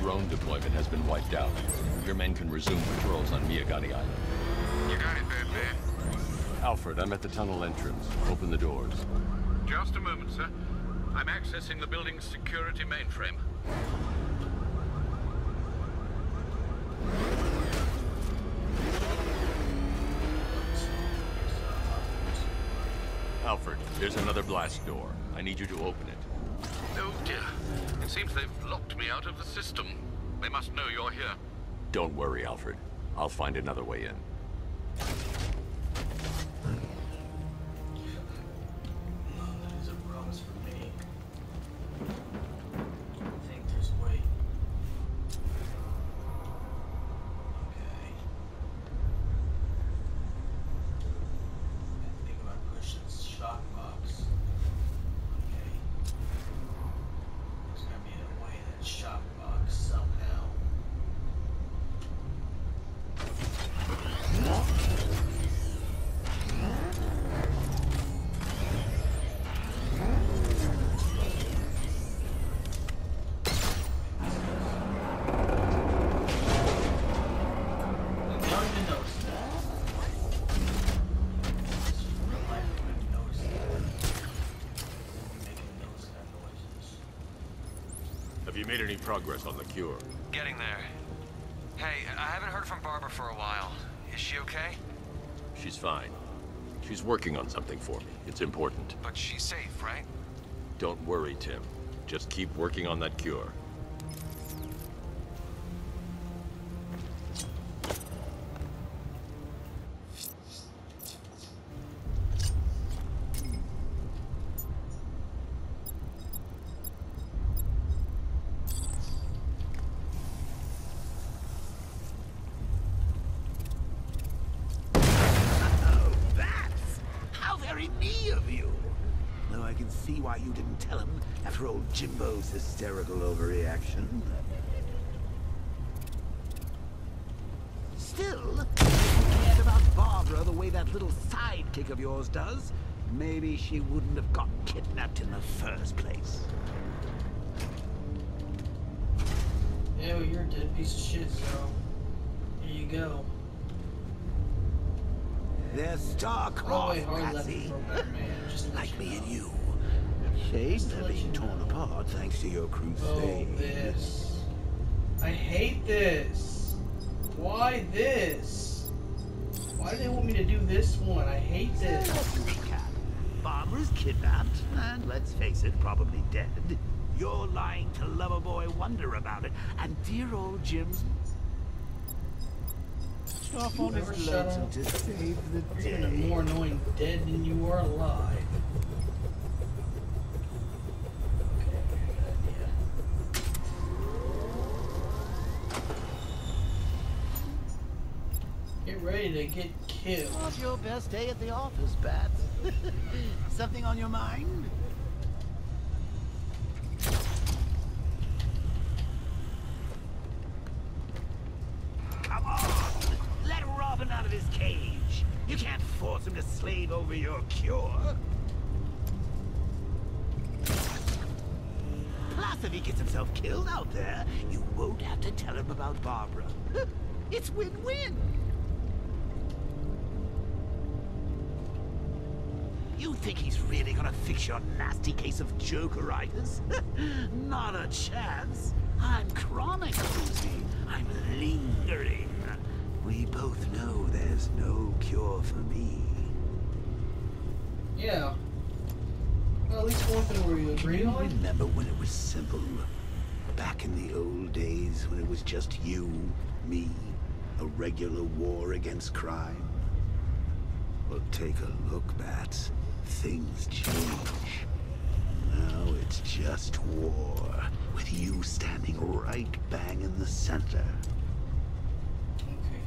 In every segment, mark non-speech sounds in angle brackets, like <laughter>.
drone deployment has been wiped out. Your men can resume patrols on Miagani Island. You got it there, man. Alfred, I'm at the tunnel entrance. Open the doors. Just a moment, sir. I'm accessing the building's security mainframe. There's another blast door. I need you to open it. Oh dear. It seems they've locked me out of the system. They must know you're here. Don't worry, Alfred. I'll find another way in. You made any progress on the cure? Getting there. Hey, I haven't heard from Barbara for a while. Is she okay? She's fine. She's working on something for me. It's important. But she's safe, right? Don't worry, Tim. Just keep working on that cure. Jimbo's hysterical overreaction. Still, if you cared about Barbara the way that little sidekick of yours does, maybe she wouldn't have got kidnapped in the first place. Well, you're a dead piece of shit, so. Here you go. They're Oh, star-crossed, wait, hard left Patsy. for Batman. Just Like me and you. Shame they're being torn apart thanks to your crusade. Oh, this. I hate this. Why this? Why do they want me to do this one? I hate this. Let's recap. Barbara's kidnapped, and let's face it, probably dead. You're lying to Loverboy Wonder about it, and dear old Jim's off on Never his shut lonesome to save the day. You're gonna be day. more annoying dead than you are alive. Okay, good idea. Get ready to get killed. How's your best day at the office, Bats? <laughs> Something on your mind? Come on! Let Robin out of his cage! You can't force him to slave over your cure! Plus, if he gets himself killed out there, you won't have to tell him about Barbara. <laughs> it's win-win! You think he's really gonna fix your nasty case of jokeritis? <laughs> Not a chance. I'm chronic, Brucie. I'm lingering. We both know there's no cure for me. Yeah. Well, at least one thing we agree on. remember when it was simple? Back in the old days when it was just you, me, a regular war against crime? Well, take a look, Bats. Things change. Now it's just war, with you standing right bang in the center. Okay.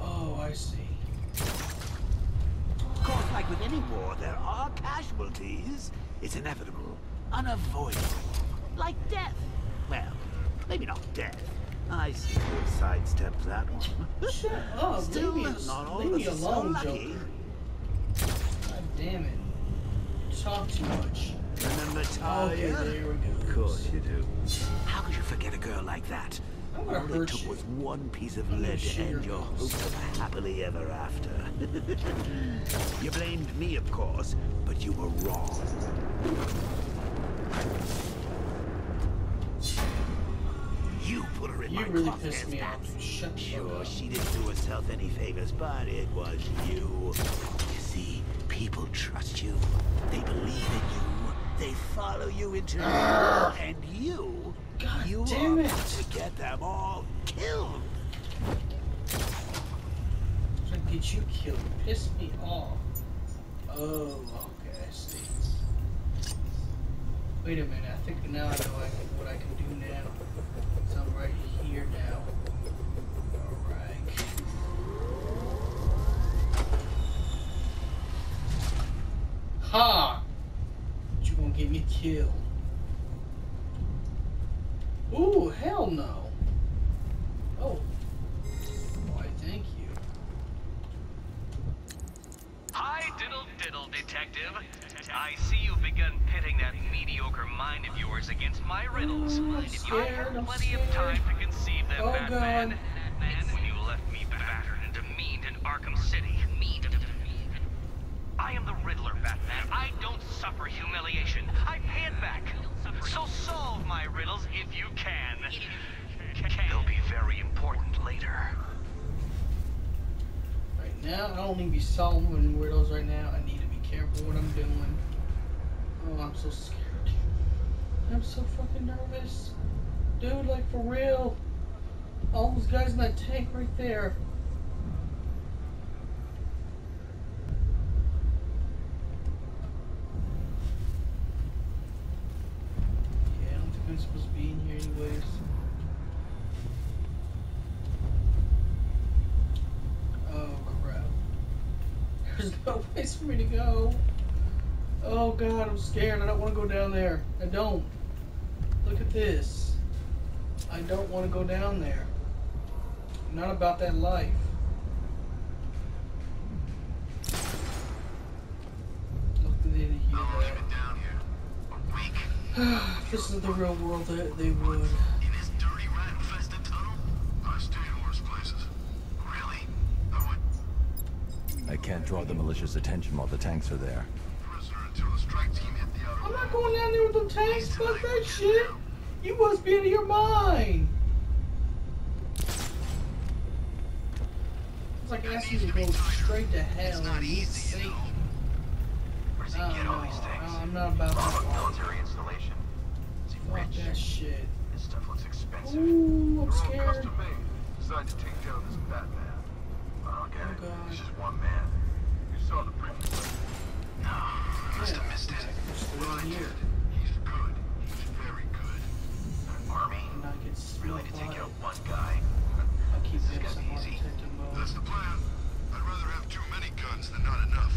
Oh, I see. Of course, like with any war, there are casualties. It's inevitable, unavoidable. Like death. Well, maybe not death. I see we'll sidestep that one. Shut up. Still, leave me, not all leave of me are so alone, lucky. God damn it. You talk too much. Remember Natalia? Okay, there we go. Of course you do. How could you forget a girl like that? I'm gonna All hurt it took you. was one piece of I'm lead to end your your hopes of happily ever after. <laughs> you blamed me, of course, but you were wrong. You put her in You my really crosshairs, pissed me off. Shut Sure, she didn't do herself any favors, but it was you. People trust you. They believe in you. They follow you into hell, <gasps> and you, God you damn are it. to get them all killed. To get you killed. Piss me off. Oh, okay, I see. Wait a minute, I think now I know I can, what I can do now. So I'm right here now. Alright. Ha! But you gonna get me killed. Ooh, hell no. Oh. Why, thank you. Hi, diddle diddle, detective. I see you've begun pitting that mediocre mind of yours against my riddles. Ooh, I'm I scared, had I'm plenty of time to conceive them, Oh, Batman. God. And when you left me battered and demeaned in Arkham City. Mean and demeaned. I am the Riddler, Batman. I don't suffer humiliation. I pay it back. So solve my riddles if you can. They'll be very important later. Right now, I don't need to be solving riddles right now. I need to be careful what I'm doing. Oh, I'm so scared. I'm so fucking nervous. Dude, like for real. All those guys in that tank right there. Yeah, I don't think I'm supposed to be in here anyways. Oh crap. There's <laughs> no place for me to go. Oh god, I'm scared. I don't want to go down there. I don't. Look at this. I don't want to go down there. Not about that life. Nothing in here. I'll leave it down here. A week if this is the real world, they, they would. in this dirty rat-infested tunnel? I stayed in worse places. Really? I would I can't draw the militia's attention while the tanks are there. prisoner until the strike team hit the outer I'm not going down there with them tanks. Fuck that shit. You must be out of your mind. It's like asking you to go straight to hell It's not easy, you know. Where does he oh, get all these things? Oh, I'm not about that. military installation. Is he Fuck rich? that shit. This stuff looks expensive. Ooh, I'm They're all scared. custom made, designed to take down this Batman. God. He's just one man. You saw the preview. No, you must have missed it. Still Well, I here. did. He's good. He's very good. An army? I get Really, to take out one guy? I'll keep This is this gonna on be easy. That's the plan. I'd rather have too many guns than not enough.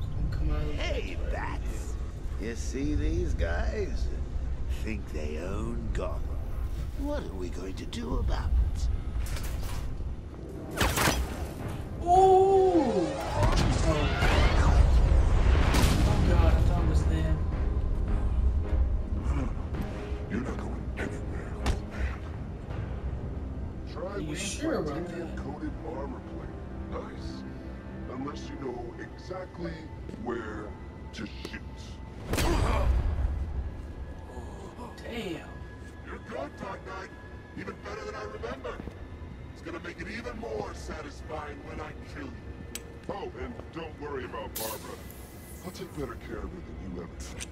Don't come out of the Hey, bats. You see these guys? Think they own Gotham. What are we going to do about it? Exactly where to shoot. Damn. You're good, Dark Knight. Even better than I remember. It's gonna make it even more satisfying when I kill you. Oh, and don't worry about Barbara. I'll take better care of her than you ever did.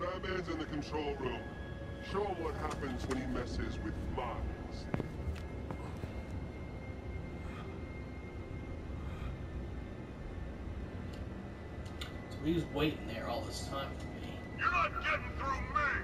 Batman's in the control room. Show him what happens when he messes with minds. He was waiting there all this time for me. You're not getting through me!